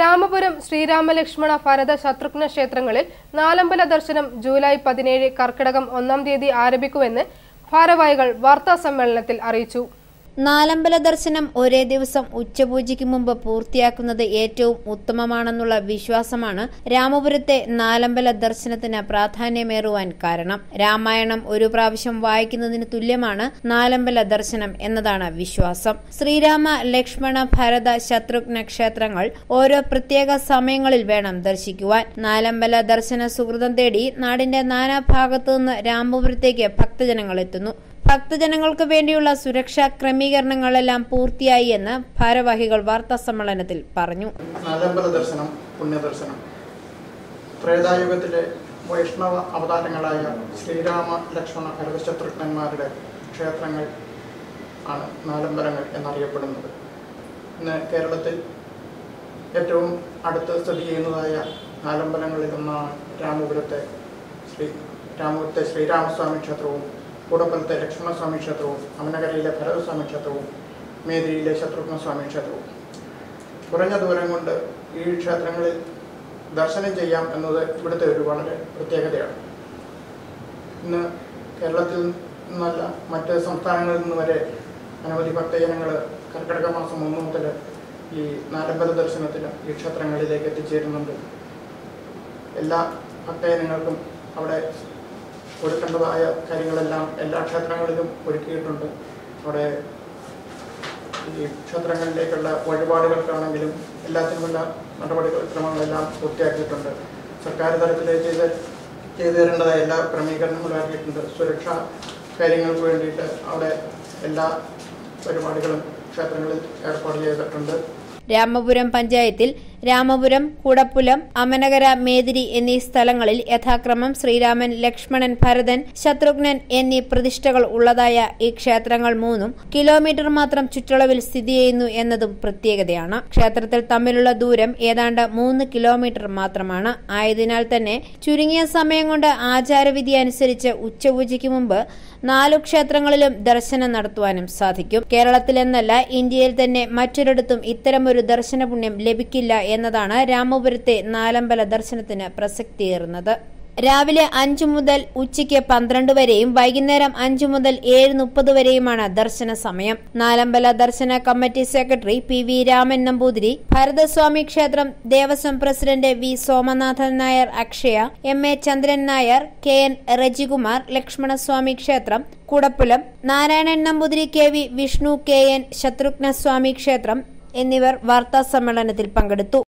രാമപുരം ശ്രീരാമലക്ഷ്മണ ഭരത ശത്രുഘ്ന ക്ഷേത്രങ്ങളിൽ നാലമ്പല ദർശനം ജൂലൈ പതിനേഴ് കർക്കിടകം ഒന്നാം തീയതി ആരംഭിക്കുമെന്ന് ഭാരവാഹികൾ വാർത്താ സമ്മേളനത്തിൽ അറിയിച്ചു. നാലമ്പല ദർശനം ഒരേ ദിവസം ഉച്ചപൂജയ്ക്ക് മുമ്പ് പൂർത്തിയാക്കുന്നത് ഏറ്റവും ഉത്തമമാണെന്നുള്ള വിശ്വാസമാണ് രാമപുരത്തെ നാലമ്പല ദർശനത്തിന് പ്രാധാന്യമേറുവാൻ കാരണം. രാമായണം ഒരു പ്രാവശ്യം വായിക്കുന്നതിന് തുല്യമാണ് നാലമ്പല ദർശനം എന്നതാണ് വിശ്വാസം. ശ്രീരാമ ലക്ഷ്മണ ഭരത ശത്രുഘ്ന ക്ഷേത്രങ്ങൾ ഓരോ പ്രത്യേക സമയങ്ങളിൽ വേണം ദർശിക്കുവാൻ. നാലമ്പല ദർശന സുഹൃതം തേടി നാടിന്റെ നാനാഭാഗത്തു നിന്ന് രാമപുരത്തേക്ക് ഭക്തജനങ്ങൾ എത്തുന്നു. ഭക്തജനങ്ങൾക്ക് വേണ്ടിയുള്ള സുരക്ഷാ ക്രമീകരണങ്ങളെല്ലാം പൂർത്തിയായി എന്ന് ഭാരവാഹികൾ വാർത്താ സമ്മേളനത്തിൽ പറഞ്ഞു. ദർശനം പുണ്യദർശനം ത്രേതായുഗത്തിലെ വൈഷ്ണവ അവതാരങ്ങളായ ശ്രീരാമ ലക്ഷ്മണ ഭരതശത്രുഘ്നന്മാരുടെ ക്ഷേത്രങ്ങൾ ആണ് നാലമ്പലങ്ങൾ എന്നറിയപ്പെടുന്നത്. ഇന്ന് കേരളത്തിൽ ഏറ്റവും അടുത്ത് സ്ഥിതി ചെയ്യുന്നതായ നാലമ്പലങ്ങളിൽ ഒന്നാണ് രാമപുരത്തെ ശ്രീ രാമപുരത്തെ ശ്രീരാമസ്വാമി ക്ഷേത്രവും കൂടപ്പലത്തെ ലക്ഷ്മണസ്വാമി ക്ഷേത്രവും അമനകരയിലെ ഭരതസ്വാമി ക്ഷേത്രവും മേദിനിയിലെ ശത്രുഘ്നസ്വാമി ക്ഷേത്രവും. കുറഞ്ഞ ദൂരം കൊണ്ട് ഈ ക്ഷേത്രങ്ങളിൽ ദർശനം ചെയ്യാം എന്നത് ഇവിടുത്തെ ഒരു വളരെ പ്രത്യേകതയാണ്. ഇന്ന് കേരളത്തിൽ നിന്നല്ല മറ്റ് സംസ്ഥാനങ്ങളിൽ നിന്ന് വരെ അനവധി ഭക്തജനങ്ങൾ കർക്കിടക മാസം ഒന്ന് മുതൽ ഈ നാലമ്പല ദർശനത്തിന് ഈ ക്ഷേത്രങ്ങളിലേക്ക് എത്തിച്ചേരുന്നുണ്ട്. എല്ലാ ഭക്തജനങ്ങൾക്കും അവിടെ ഒരുക്കേണ്ടതായ കാര്യങ്ങളെല്ലാം എല്ലാ ക്ഷേത്രങ്ങളിലും ഒരുക്കിയിട്ടുണ്ട്. അവിടെ ഈ ക്ഷേത്രങ്ങളിലേക്കുള്ള വഴിപാടുകൾക്കാണെങ്കിലും എല്ലാത്തിനുമുള്ള നടപടികൾ ക്രമങ്ങളെല്ലാം പൂർത്തിയാക്കിയിട്ടുണ്ട്. സർക്കാർ തലത്തിൽ ചെയ്ത് ചെയ്തു തരേണ്ടതായ എല്ലാ ക്രമീകരണങ്ങളും ആക്കിയിട്ടുണ്ട്. സുരക്ഷാ കാര്യങ്ങൾക്ക് വേണ്ടിയിട്ട് അവിടെ എല്ലാ പരിപാടികളും ക്ഷേത്രങ്ങളിൽ ഏർപ്പാട് ചെയ്തിട്ടുണ്ട്. രാമപുരം പഞ്ചായത്തിൽ രാമപുരം കൂടപ്പുലം അമനകര മേതിരി എന്നീ സ്ഥലങ്ങളിൽ യഥാക്രമം ശ്രീരാമൻ ലക്ഷ്മണൻ ഭരതൻ ശത്രുഘ്നൻ എന്നീ പ്രതിഷ്ഠകൾ ഉള്ളതായ ഈ ക്ഷേത്രങ്ങൾ മൂന്നും കിലോമീറ്റർ മാത്രം ചുറ്റളവിൽ സ്ഥിതി ചെയ്യുന്നു എന്നതും പ്രത്യേകതയാണ്. ക്ഷേത്രത്തിൽ തമ്മിലുള്ള ദൂരം ഏതാണ്ട് മൂന്ന് കിലോമീറ്റർ മാത്രമാണ്. ആയതിനാൽ തന്നെ ചുരുങ്ങിയ സമയം കൊണ്ട് ആചാരവിധി അനുസരിച്ച് ഉച്ചപൂജയ്ക്ക് മുമ്പ് നാലു ക്ഷേത്രങ്ങളിലും ദർശനം നടത്തുവാനും സാധിക്കും. കേരളത്തിലെന്നല്ല ഇന്ത്യയിൽ തന്നെ മറ്റൊരിടത്തും ഇത്തരമൊരു ദർശന പുണ്യം ലഭിക്കില്ല എന്നതാണ് രാമപുരത്തെ നാലമ്പല ദർശനത്തിന് പ്രസക്തിയേറുന്നത്. രാവിലെ അഞ്ചു മുതൽ ഉച്ചയ്ക്ക് പന്ത്രണ്ട് വരെയും വൈകുന്നേരം അഞ്ചു മുതൽ ഏഴ് മുപ്പത് വരെയുമാണ് ദർശന സമയം. നാലമ്പല ദർശന committee secretary P V Raman Namboothiri Bharathaswami ക്ഷേത്രം Devaswom president V Somanathan Nair Akshaya M A Chandran Nair K N Rejikumar Lakshmanaswami ക്ഷേത്രം Kudappulam Narayanan Namboothiri K V Vishnu K N Shatrughnaswami ക്ഷേത്രം എന്നിവർ വാർത്താ സമ്മേളനത്തിൽ പങ്കെടുത്തു